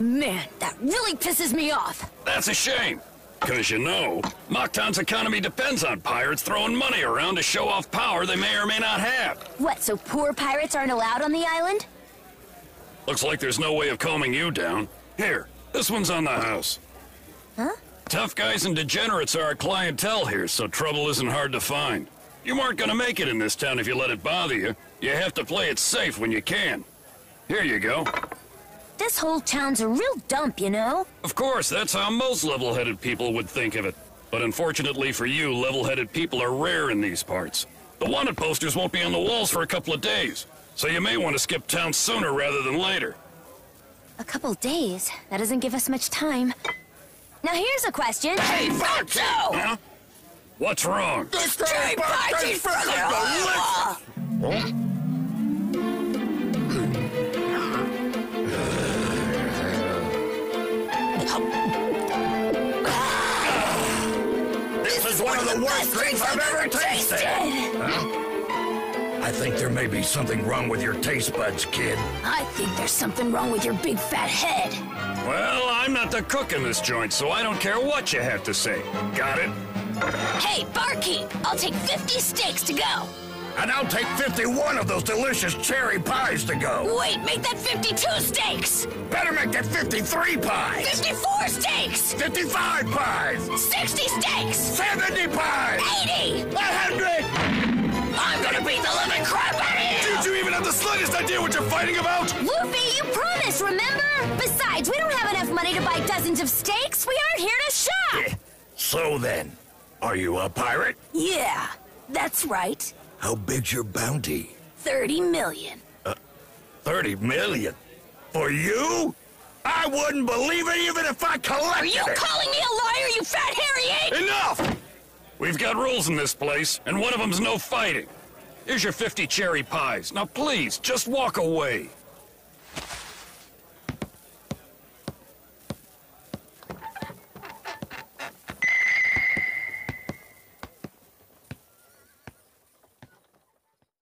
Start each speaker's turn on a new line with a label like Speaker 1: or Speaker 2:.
Speaker 1: Man, that really pisses me off.
Speaker 2: That's a shame. Because you know, Mocktown's economy depends on pirates throwing money around to show off power they may or may not have.
Speaker 1: What, so poor pirates aren't allowed on the island?
Speaker 2: Looks like there's no way of calming you down. Here, this one's on the house.
Speaker 1: Huh?
Speaker 2: Tough guys and degenerates are our clientele here, so trouble isn't hard to find. You aren't gonna make it in this town if you let it bother you. You have to play it safe when you can. Here you go.
Speaker 1: This whole town's a real dump, you know?
Speaker 2: Of course, that's how most level-headed people would think of it. But unfortunately for you, level-headed people are rare in these parts. The wanted posters won't be on the walls for a couple of days, so you may want to skip town sooner rather than later.
Speaker 1: A couple days? That doesn't give us much time. Now here's a question.
Speaker 3: Hey, Fatso!
Speaker 2: Huh? What's wrong?
Speaker 3: This cherry pie's for the one of the worst drinks I've ever tasted! Huh?
Speaker 4: I think there may be something wrong with your taste buds, kid.
Speaker 1: I think there's something wrong with your big fat head.
Speaker 2: Well, I'm not the cook in this joint, so I don't care what you have to say. Got it?
Speaker 1: Hey, barkeep! I'll take 50 steaks to go.
Speaker 4: And I'll take 51 of those delicious cherry pies to go.
Speaker 1: Wait, make that 52 steaks!
Speaker 4: Better make that 53 pies.
Speaker 1: 54 steaks!
Speaker 4: 55 pies.
Speaker 1: 60 steaks!
Speaker 4: 70 pies.
Speaker 1: 80!
Speaker 4: 100.
Speaker 3: I'm gonna beat the living crap out of you!
Speaker 2: Did you even have the slightest idea what you're fighting about?
Speaker 1: Luffy, you promised, remember? Besides, we don't have enough money to buy dozens of steaks. We aren't here to shop.
Speaker 4: So then, are you a pirate?
Speaker 1: Yeah, that's right.
Speaker 4: How big's your bounty?
Speaker 1: 30 million.
Speaker 4: Uh, 30 million? For you? I wouldn't believe it even if I collected
Speaker 1: Are you
Speaker 4: it.
Speaker 1: calling me a liar, you fat hairy ape?
Speaker 2: Enough! We've got rules in this place, and one of them's no fighting. Here's your 50 cherry pies. Now please, just walk away.